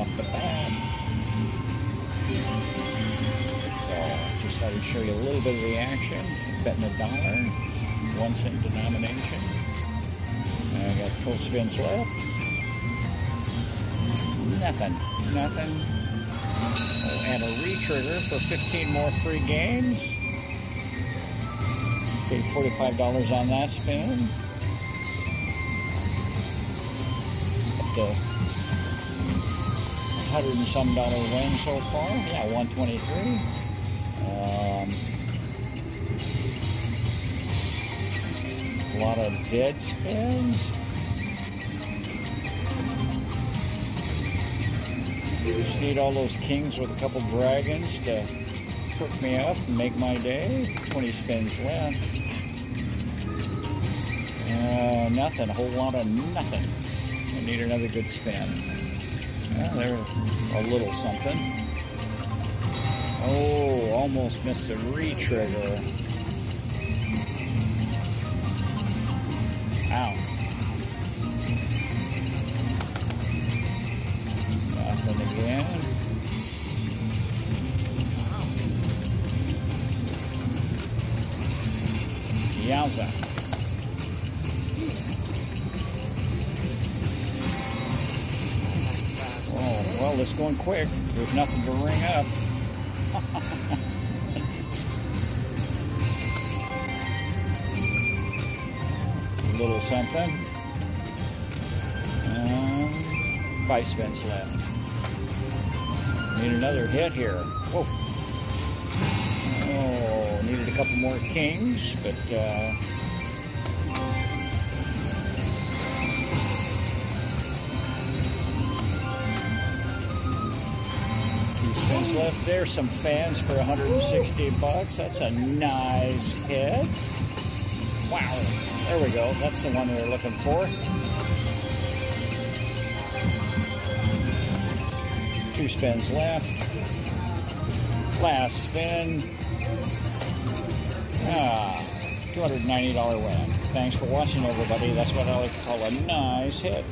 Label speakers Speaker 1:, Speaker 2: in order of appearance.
Speaker 1: off the bat. So just thought I'd show you a little bit of the action. Betting a dollar, one cent denomination. I got 12 spins left. Nothing, nothing. Oh, and a retrigger for 15 more free games. Paid $45 on that spin. Up to uh, 100 and some dollar win so far. Yeah, 123. Um, a lot of dead spins. Just need all those kings with a couple dragons to hook me up and make my day. 20 spins left. Uh, nothing, a whole lot of nothing. I need another good spin. Well, there's a little something. Oh, almost missed a re-trigger. Ow. Nothing again. Yowza. Well, it's going quick. There's nothing to ring up. A little something. Five spins left. Need another hit here. Whoa. Oh, needed a couple more kings, but uh, spins left. There's some fans for 160 bucks. That's a nice hit. Wow. There we go. That's the one we were looking for. Two spins left. Last spin. Ah, $290 win. Thanks for watching, everybody. That's what I like to call a nice hit.